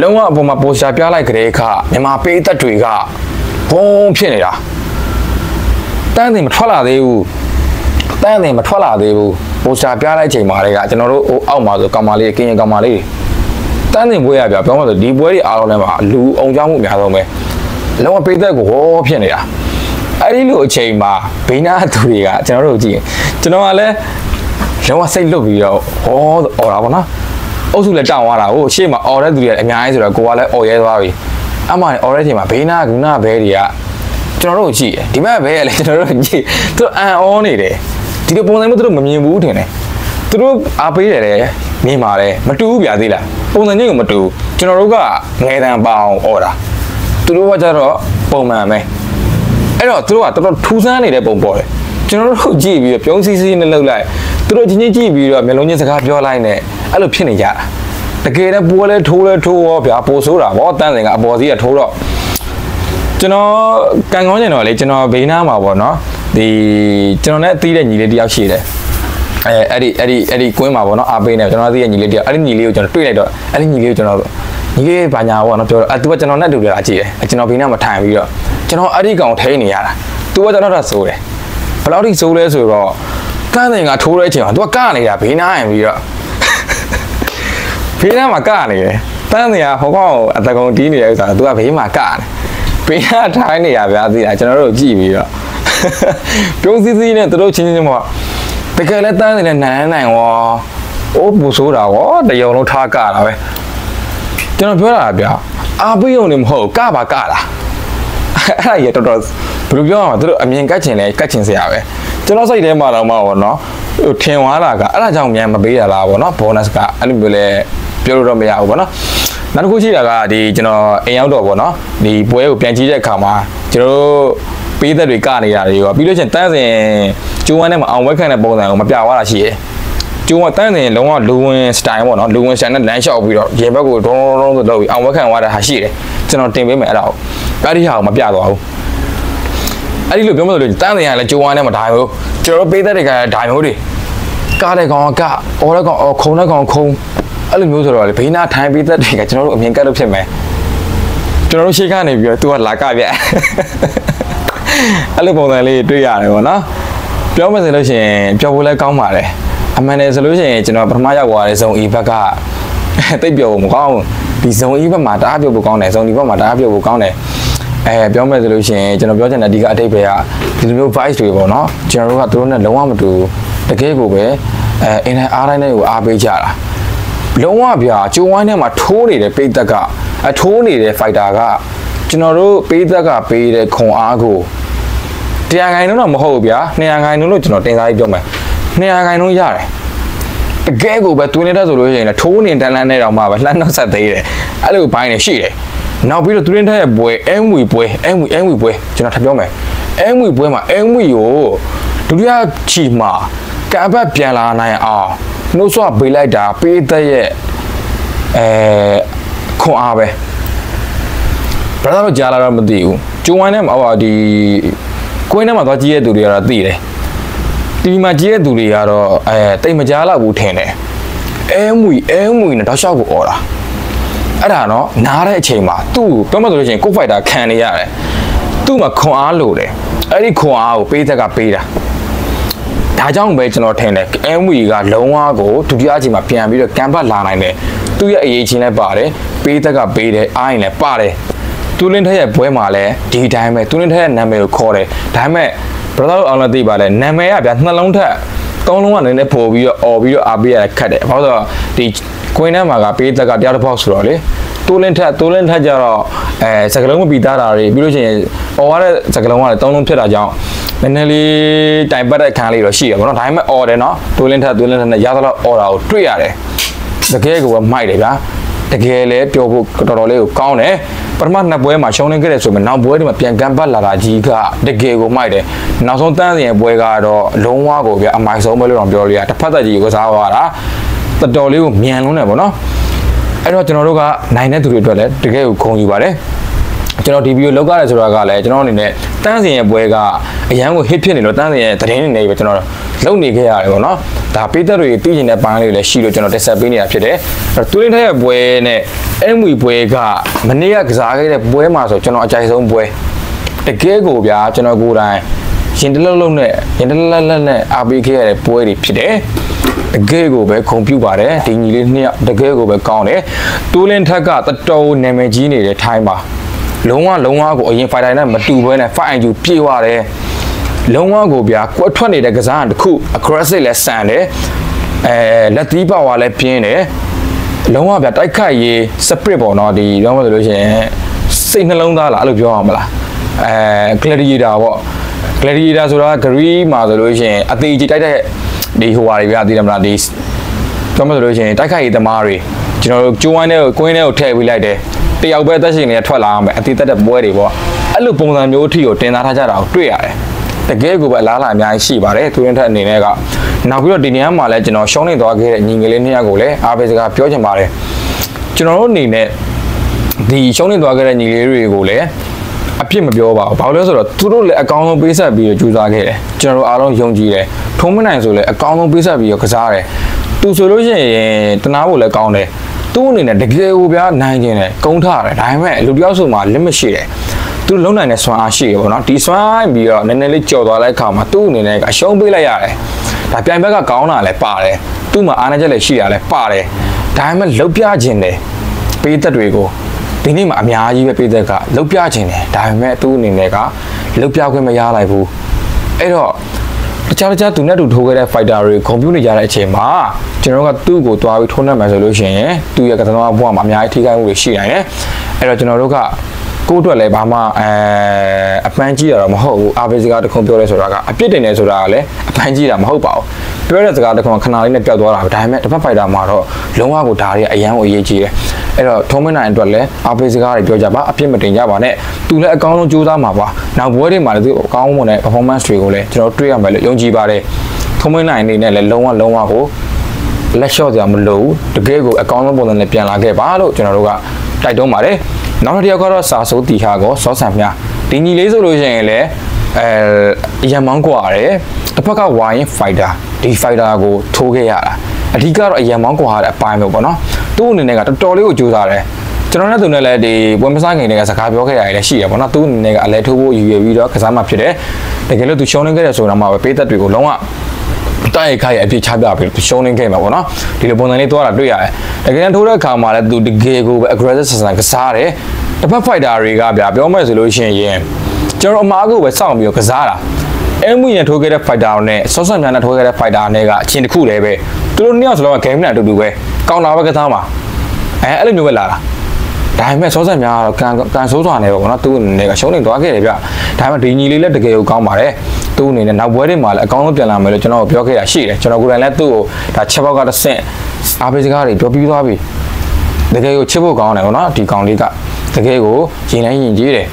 လုံးဝအပေါ်မှာပိုစတာပြလိုက်ကြတဲ့အခါမြန်မာပေးသက်တွေကဘုံဖြစ်နေတာ တန်းတင်မထွက်လာသေးဘူးတန်းတင်မထွက်လာသေးဘူးပိုစတာပြလိုက်ချိန်မှာတည်းကကျွန်တော်တို့ဟိုအောက်မှာဆိုကောင်မလေးအကင်းရင်ကောင်မလေးတန်းတင်ပွဲရပြပြောမှဆိုဒီပွဲတွေအားလုံးလည်းမှာလူအောင်ကြောင်းမှုအများဆုံးပဲလုံးဝပိတ်သက်ကိုဟောဖြစ်နေတာအဲ့ဒီလိုအချိန်မှာဘိန်းနာသူတွေကကျွန်တော်တို့ကြည့်ကျွန်တော်ကလည်းလုံးဝစိတ်လွတ်ပြီးတော့ဟောအော်တာပေါ့နော်အုပ်စုလည်းတောင်းသွားတာကိုရှေ့မှာအော်တဲ့သူတွေကအများကြီးဆိုတော့ကိုကလည်းအော်ရဲသွားပြီအမှန်အော်တဲ့ချိန်မှာဘိန်းနာကဂုဏဘဲတွေက ကျွန်တော်တို့ကြည့်တယ်ဒီဘက်ဘဲကလည်းကျွန်တော်တို့ကြည့်သူအန်အောနေတယ်ဒီလိုပုံစံမျိုးသူတို့မမြင်ဘူးထင်တယ်သူတို့အားပေးတယ်လေမြင်ပါတယ်မတူဘူးဗျာသေးလားပုံစံချင်းကမတူကျွန်တော်တို့ကငယ်တန်းပအောင်អော်တာသူတို့ကကြတော့ပုံမှန်ပဲအဲ့တော့သူတို့ကတော်တော်ထူးဆန်းနေတဲ့ပုံပေါ်တယ်ကျွန်တော်တို့ကြည့်ပြီးတော့ပြုံးစီစီနဲ့လှုပ်လိုက်သူတို့ချင်းချင်းကြည့်ပြီးတော့မျက်လုံးချင်းစကားပြောလိုက်နဲ့အဲ့လိုဖြစ်နေကြတာတကယ်တော့ပိုးလဲထိုးလဲထိုးရောဗျာပိုဆိုးတာဗောတန်းစင်ကအပေါ်စီးကထိုးတော့ ကျွန်တော်ကန်ကောင်းကျင်တော့လေကျွန်တော်ဘေးနားမှာပေါ့နော်ဒီကျွန်တော်နဲ့အသီးတဲ့ညီလေးတယောက်ရှိတယ်အဲအဲ့ဒီအဲ့ဒီအဲ့ဒီကွင်းမှာပေါ့နော်အားပေးနေကျွန်တော်သိတဲ့ညီလေးတယောက်အဲ့ဒီညီလေးကိုကျွန်တော်တွေ့လိုက်တော့အဲ့ဒီညီလေးကိုကျွန်တော်ညီလေးဘာညာပေါ့နော်ပြောတော့အဲသူကကျွန်တော်နဲ့တူတယ်အကြည့်တယ်ကျွန်တော်ဘေးနားမှာထိုင်ပြီးတော့ကျွန်တော်အဲ့ဒီကောင်ထိနေရတာသူကကျွန်တော်တော့ဆိုတယ်ဘယ်လောက်ထိဆိုးလဲဆိုတော့ကန်းတဲ့ကထိုးတဲ့အချိန်မှာသူကကနေတာဘေးနားရင်ပြီးတော့ဘေးနားမှာကနေတယ်တန်းနေရဟောကောင်အတကောင်တီးနေတဲ့ဥစ္စာသူကဘေးမှာကနေ ဘေးနားထိုင်းနေရဗျာသိတာကျွန်တော်တို့ကြည့်ပြီးတော့ပြုံးစည်းစည်းနဲ့သူတို့ချင်းချင်းပေါ့တကယ်လဲတန်းနေတဲ့နန်းနိုင်ရောအိုးပူဆိုးတာရောတရုံလုံးထားကတာပဲကျွန်တော်ပြောတာဗျာအာပိယုံနေမဟုတ်ကပါကတာအဲ့ဒါရတော်တော်ဘယ်လိုပြောရမလဲသူတို့အမြင်ကတ်ချင်လဲကတ်ချင်စရာပဲကျွန်တော်စိတ်ထဲမှာတော့မဟုတ်နော်ဟိုထင်သွားတာကအဲ့ဒါကြောင့်မြန်မပေးရလားဗောနော် bonus ကအဲ့လိုမျိုးလဲပြောလို့တော့မရဘူးဗောနော် နောက်တစ်ခုရှိတာကဒီကျွန်တော်အိမ်ရောက်တော့ဗောနော်ဒီပွဲကိုပြန်ကြည့်တဲ့အခါမှာကျွန်တော်တို့ပေးသက်တွေကနေရတယ်ရောပြီးလို့ချင်းတန်းစင်ကျိုးဝမ်းထဲမှာအောင်ဝက်ခန့်တဲ့ပုံစံကိုမပြသွားတာရှိတယ်ကျိုးကတန်းစင်လုံးဝလူဝင်စတိုင်ပေါ့နော်လူဝင်စတိုင်နဲ့လမ်းလျှောက်ပြီးတော့ရင်ဘက်ကိုဒုံဒုံဆိုတော့ပြီးအောင်ဝက်ခန့်သွားတဲ့ဟာရှိတယ်ကျွန်တော်တင်ပေးမယ်အဲ့ဒါကိုအဲ့ဒီဟာကိုမပြသွားဘူးအဲ့ဒီလိုပြောမှဆိုလို့တန်းစင်ကလည်းကျိုးဝမ်းထဲမှာဒါမျိုးကျွန်တော်တို့ပေးသက်တွေကလည်းဒါမျိုးတွေကားတဲ့ကောင်ကအော်တဲ့ကောင်အော်ခုံတဲ့ကောင်ခုံ အဲ့လိုမျိုးဆိုတော့လေဘေးနာထိုင်ပေးသက်တွေကကျွန်တော်တို့အမြင်ကတ်လို့ဖြစ်မယ်ကျွန်တော်တို့ရှေ့ကနေပြီးတော့သူကလာကပြအဲ့လိုပုံစံလေးတွေ့ရတယ်ပေါ့နော်ပြောမှဆိုလို့ရှိရင်ပြောဖို့လည်းကောင်းပါတယ်အမှန်တည်းဆိုလို့ရှိရင်ကျွန်တော်ပထမရောက်သွားတဲ့ဇုံ E ဘက်ကတိတ်ပြောဖို့မကောင်းဘူးဒီဇုံ E ဘက်မှာတအားပြောဖို့ကောင်းတယ်ဇုံ D ဘက်မှာတအားပြောဖို့ကောင်းတယ်အဲပြောမယ်ဆိုလို့ရှိရင်ကျွန်တော်ပြောချင်တဲ့အဓိကအတိတ်ပဲကဒီလိုမျိုး vice တွေပေါ့နော်ကျွန်တော်တို့ကသူတို့နဲ့လုံးဝမတူတကယ်ကိုပဲအဲအင်တိုင်းအားတိုင်းနဲ့ကိုအားပေးကြတာ လုံးဝဗျာကျိုးဝိုင်းထဲမှာထိုးနေတဲ့ပိတ်သက်ကအထိုးနေတဲ့ fighter ကကျွန်တော်တို့ပိတ်သက်ကပေးတဲ့ခွန်အားကိုတရားခိုင်လုံးတော့မဟုတ်ဘူးဗျာ200ခိုင်လုံးလို့ကျွန်တော်တင်စားပြီးပြောမယ်200ခိုင်လုံးရတယ်တကယ်ကိုပဲတွင်းနေတဲ့ဆိုလို့ရှိရင်လည်းထိုးနေတန်းလန်းနေတော့မှပဲလှမ်းတော့ဆက်သေးတယ်အဲ့လိုဘိုင်းနေရှိတယ်နောက်ပြီးတော့တွင်းတဲ့ရဲ့ပွဲအမွေပွဲအမွေအမွေပွဲကျွန်တော်ထပ်ပြောမယ်အမွေပွဲမှာအမွေကိုဒုတိယချီမှာကံပတ်ပြန်လာနိုင်အောင် နှုတ်ဆွပေးလိုက်တာပေးသက်ရဲ့အဲခွန်အားပဲဘယ်တော့ကြားလာတော့မသိဘူးကျုံဝိုင်းထဲမှာဟောဒီကွင်းထဲမှာသွားကြည့်ရတဲ့သူတွေကတော့သိတယ်တီဗီမှာကြည့်ရတဲ့သူတွေကတော့အဲတိတ်မကြားလောက်ဘူးထင်တယ်အဲမွေအဲမွေနဲ့တောက်လျှောက်ကိုអော်တာအဲ့ဒါတော့နားတဲ့အချိန်မှာသူ့ကိုပြောမှဆိုလို့ရှိရင်ကိုဖိုက်တာခံနေရတယ်သူ့မှာခွန်အားလိုတယ်အဲ့ဒီခွန်အားကိုပေးသက်ကပေးတာ ဒါကြောင့်ပဲကျွန်တော်ထင်တယ် MV ကလုံးဝကိုဒုတိယအချိန်မှာပြန်ပြီးတော့ကမ်ဘတ်လာနိုင်တယ်သူ့ရဲ့အရေးချင်းလည်းပါတယ်ပေးသက်ကပေးတယ်အားရင်လည်းပါတယ်သူလင်းထက်ရဲ့ဘွဲမှာလည်းဒီတိုင်းပဲသူလင်းထက်ရဲ့နာမည်ကိုခေါ်တယ်ဒါပေမဲ့ brother အောင်လည်းသိပါလေနာမည်ကဗျာနှလုံးထက်သုံးလုံးကနည်းနည်းပို့ပြီးတော့អော်ပြီးတော့အားပေးရတဲ့ခတ်တယ်ဘာလို့ဆိုတော့ဒီကွင်းထဲမှာကပေးသက်ကတရားတစ်ပေါက်ဆိုတော့လေတိုးလင်းထက်တိုးလင်းထက်ကြတော့အဲစကလုံးမပြီးသားတာတွေပြီးလို့ရှိရင်អော်ရတဲ့စကလုံးကလည်းသုံးလုံးဖြစ်တာကြောင့် နည်းနည်းလေးတိုင်ပတ်တဲ့ခန်းလေးတော့ရှိရပါတော့ဒါပေမဲ့អော်တယ်နော်တိုးလင်းထက်တိုးလင်းထက်နဲ့ရသလောက်អော်တာကိုတွေ့ရတယ်တကယ်ကိုပဲမိုက်တယ်ဗျာတကယ်လည်းပြောဖို့တော်တော်လေးကိုကောင်းတယ်ပထမနှစ်ပွဲမှာရှုံးနေခဲ့တယ်ဆိုမှနောက်ပွဲတွေမှာပြန်ကန်ပတ်လာတာကြီးကတကယ်ကိုမိုက်တယ်နောက်ဆုံးတန်းစီရင်ပွဲကတော့လုံးဝကိုဗျအမိုက်ဆုံးပဲလို့တော့ပြောလို့ရတစ်ဖက်သက်ကြီးကိုစားသွားတာတော်တော်လေးကိုမြန်လုံးတယ်ပေါ့နော်အဲ့တော့ကျွန်တော်တို့ကနိုင်တဲ့သူတွေအတွက်လည်းတကယ်ကိုခုံယူပါတယ် ကျွန်တော်ဒီဗီဒီယိုလောက်ရတယ်ဆိုတာကလည်းကျွန်တော်အနေနဲ့တန်းစင်ရဲ့ပွဲကအရန်ကို hit ဖြစ်နေလို့တန်းစင်ရဲ့သတင်းတွေနေပဲကျွန်တော်လုံနေခဲ့ရတယ်ပေါ့နော်ဒါပေးသက်တွေသိကျင်တဲ့ပိုင်းလေးတွေလည်းရှိလို့ကျွန်တော်တက်ဆက်ပေးနေတာဖြစ်တယ်အဲ့တော့တူရင်းထက်ရဲ့ပွဲနဲ့အမွေပွဲကမနေ့ကကစားခဲ့တဲ့ပွဲမှာဆိုကျွန်တော်အကြိုက်ဆုံးပွဲတကယ်ကိုဗျာကျွန်တော်ကိုယ်တိုင်ရင်တလုံးလုံးနဲ့ရင်တလက်လက်နဲ့အားပေးခဲ့ရတဲ့ပွဲတွေဖြစ်တယ်တကယ်ကိုပဲခုံပြူပါတယ်ဒီညီလေးနှစ်ယောက်တကယ်ကိုပဲကောင်းတယ်တိုးလင်းထက်ကတတော်နာမည်ကြီးနေတဲ့ထိုင်းပါ လုံးဝလုံးဝကိုအရင် fighter နဲ့မတူဘဲနဲ့ fight IQ ပြေးသွားတယ်လုံးဝကိုဗျာကွက်ထွက်နေတဲ့ကစားတစ်ခု aggressive လဲဆန်တယ်အဲလက်သီးပါဝါလဲပြင်းတယ်လုံးဝဗျာတိုက်ခိုက်ရေး spirit ပေါ့နော်ဒီတော့မဆိုလို့ရှိရင်စိတ်နှလုံးသားလားအဲ့လိုပြောအောင်မလားအဲ gladiator ပေါ့ gladiator ဆိုတာ gri မှာဆိုလို့ရှိရင်အသေးကြီးတိုက်တဲ့ဒီဟိုဟာတွေဗျာသိတယ်မလားဒီတော့မဆိုလို့ရှိရင်တိုက်ခိုက်ရေးသမားတွေကျွန်တော်တို့ကျိုးဝိုင်းတဲ့ကိုကွင်းထဲကိုထည့်ပေးလိုက်တယ် တယောက်ပဲတက်ရှင်နေထွက်လာအောင်ပဲအသေးတက်တဲ့ပွဲတွေပေါ့အဲ့လိုပုံစံမျိုးအထိကိုတင်သားထားကြတာကိုတွေ့ရတယ်တကယ်ကိုပဲအလားအလာအများကြီးရှိပါတယ်သူရင်ထက်အနေနဲ့ကနောက်ပြီးတော့ဒီနေရာမှာလည်းကျွန်တော်ရှောင်းနေသွားခဲ့တဲ့ညီငယ်လေးနှစ်ယောက်ကိုလည်းအားပေးစကားပြောချင်ပါတယ်ကျွန်တော်တို့အနေနဲ့ဒီရှောင်းနေသွားခဲ့တဲ့ညီလေးတွေကိုလည်းအပြစ်မပြောပါဘူးဘာလို့လဲဆိုတော့သူတို့လည်းအကောင်းဆုံးပေးဆက်ပြီးတော့ကြိုးစားခဲ့တယ်ကျွန်တော်တို့အားလုံးယုံကြည်တယ်ထုံးမနိုင်ဆိုလည်းအကောင်းဆုံးပေးဆက်ပြီးတော့ကစားတယ်သူဆိုလို့ရှိရင်တနာဖို့လည်းကောင်းတယ် သူ့အနေနဲ့တကယ်ကိုဗျာနိုင်ကျင်တယ်ကုန်းထားတယ်ဒါပေမဲ့လူတယောက်ဆိုမှ limit ရှိတယ်သူလုံနိုင်တဲ့စွမ်းအားရှိရပေါ့နော်ဒီစွမ်းအားပြီးတော့နည်းနည်းလေးကြော်သွားလိုက်ခါမှာသူ့အနေနဲ့အရှုံးပေးလိုက်ရတယ်ဒါပြိုင်ဘက်ကကောင်းတာလည်းပါတယ်သူ့မှာအားနည်းချက်လည်းရှိတာလည်းပါတယ်ဒါပေမဲ့လုတ်ပြခြင်းတယ်ပေးသက်တွေကိုဒီနေ့မှာအများကြီးပဲပေးသက်ကလုတ်ပြခြင်းတယ်ဒါပေမဲ့သူ့အနေနဲ့ကလုတ်ပြခွင့်မရလိုက်ဘူးအဲ့တော့ တခြားတခြားသူနဲ့တူထိုးခဲ့တဲ့ fighter တွေကွန်ပျူတာကြတဲ့အချိန်မှာကျွန်တော်ကသူ့ကိုတွားပြီးထိုးနှက်မယ်ဆိုလို့ရှိရင်သူ့ရဲ့ကစားသမားဘဝမှာအများကြီးထိခိုက်မှုတွေရှိနိုင်တယ်အဲ့တော့ကျွန်တော်တို့က ကိုယ့်အတွက်လည်းဘာမှအဲအပန်းကြီးရတော့မဟုတ်ဘူးအာဘေးစကားတစ်ခုပြောလဲဆိုတာကအပြစ်တင်နေဆိုတာကလည်းအပန်းကြီးတာမဟုတ်ပါဘူးပြောတဲ့စကားတစ်ခုခဏလေးနဲ့ပြောက်သွားတာပဲဒါပေမဲ့တစ်ဖက်ဖိုက်တာမှာတော့လုံးဝကိုဒါတွေအရန်ကိုအရေးကြီးတယ်အဲ့တော့ထုံးမနိုင်အတွက်လည်းအာဘေးစကားတွေပြောကြပါအပြစ်မတင်ကြပါနဲ့သူလည်းအကောင်းဆုံးကြိုးစားမှာပါနောက်ဘွဲတွေမှာလည်းသူအကောင်းမွန်တဲ့ performance တွေကိုလည်းကျွန်တော်တွေ့ရမယ်လို့ယုံကြည်ပါတယ်ထုံးမနိုင်အနေနဲ့လည်းလုံးဝလုံးဝကိုလက်လျှော့စရာမလိုဘူးတကယ်ကိုအကောင်းဆုံးပုံစံနဲ့ပြန်လာခဲ့ပါလို့ကျွန်တော်တို့က တိုက်တွန်းပါတယ်နောက်တစ်ယောက်ကတော့စာစိုးတီဟာကိုစောဆန်မြဒီညီလေးဆိုလို့ရှိရင်လည်းအဲရံမောင်းกว่าတယ်တစ်ဖက်ကဝိုင်းဖိုက်တာဒီဖိုက်တာကိုထိုးခဲ့ရတာအဓိကတော့အရံမောင်းกว่าတဲ့အပိုင်းပဲပေါ့နော်သူ့အနေနဲ့ကတော်တော်လေးကိုကြိုးစားတယ်ကျွန်တော်နဲ့သူနဲ့လည်းဒီပွဲမစားခင်တွေကစကားပြောခဲ့ရတယ်လည်းရှိတယ်ပေါ့နော်သူ့အနေနဲ့ကအလဲထိုးဖို့ရည်ရွယ်ပြီးတော့ကစားမှဖြစ်တယ်တကယ်လို့သူရှုံးနေခဲ့တယ်ဆိုတော့မှပဲပေးသက်တွေကိုလုံးဝ တိုက်ခိုက်အပြစ်ချပြပြီးသူရှုံးနေခဲ့မှာပေါ့နော်ဒီလိုပုံစံလေးသွားတာတွေ့ရတယ်တကယ်တမ်းထိုးတဲ့အခါမှာလည်းသူတကယ်ကိုပဲ aggressive ဆန်ဆန်ကစားတယ်တစ်ဖက် fighter တွေကဗျာပြောမယ်ဆိုလို့ရှိရင်ကျွန်တော်အမားကိုပဲစောင့်ပြီးတော့ကစားတာအဲမှုရင်ထိုးခဲ့တဲ့ fighter နဲ့ဆော့ဆော့မြန်နဲ့ထိုးခဲ့တဲ့ fighter နဲ့ကအချင်းတစ်ခုတည်းပဲသူတို့နှစ်ယောက်စလုံးက game နဲ့အတူတူပဲကောင်တာပဲကစားမှာအဲအဲ့လိုမျိုးပဲလာတာဒါပေမဲ့စောစက်များတော့ကန်ကန်ဆိုးစွာနေပေါ့နော်သူ့အနေနဲ့ကရှုံးနေသွားခဲ့တယ်ဗျဒါပေမဲ့ဒီညီလေးလည်းတကယ်ကိုကောင်းပါတယ် သူ့အနေနဲ့နောက်ပွဲတွေမှာလည်းအကောင်းဆုံးပြန်လာမယ်လို့ကျွန်တော်ပြောခဲ့တာရှိတယ်ကျွန်တော်ကိုယ်တိုင်လည်းသူ့ကိုဒါချက်ပေါက်ကတစ်ဆင့်အားပေးစကားတွေပြောပြီးသွားပြီတကယ်ကိုချစ်ဖို့ကောင်းတယ်ပေါ့နော်ဒီကောင်လေးကတကယ်ကိုရင်တိုင်းရင်ကြီးတယ်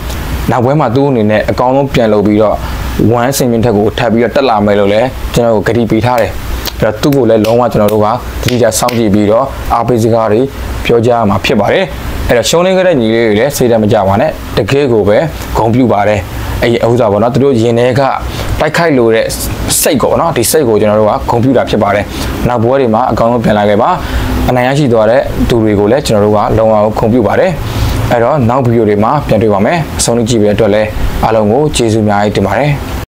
နောက်ပွဲမှာသူ့အနေနဲ့အကောင်းဆုံးပြန်လုပ်ပြီးတော့1စင်မြင့်ထက်ကိုထပ်ပြီးတော့တက်လာမယ်လို့လည်းကျွန်တော်တို့ဂတိပေးထားတယ် အဲ့တော့သူ့ကိုလည်းလုံးဝကျွန်တော်တို့ကတတိယစောင့်ကြည့်ပြီးတော့အားပေးစကားတွေပြောကြရမှာဖြစ်ပါတယ်အဲ့တော့ရှုံးနေခဲ့တဲ့ညီလေးတွေလည်းစိတ်ဓာတ်မကြပါနဲ့တကယ်ကိုပဲဂုံပြူပါတယ်အဲ့ဒီဥစ္စာပေါ့နော်သူတို့ရင်ထဲကတိုက်ခိုက်လို့တဲ့စိတ်ကိုနော်ဒီစိတ်ကိုကျွန်တော်တို့ကဂုံပြူတာဖြစ်ပါတယ်နောက်ဘွဲတွေမှာအကောင်းဆုံးပြန်လာခဲ့ပါအနိုင်ရရှိသွားတဲ့သူတွေကိုလည်းကျွန်တော်တို့ကလုံးဝဂုံပြူပါတယ်အဲ့တော့နောက်ဗီဒီယိုတွေမှာပြန်တွေ့ပါမယ်အဆုံးထိကြည့်ပြီးတဲ့အတွက်လည်းအားလုံးကိုကျေးဇူးအများကြီးတင်ပါတယ်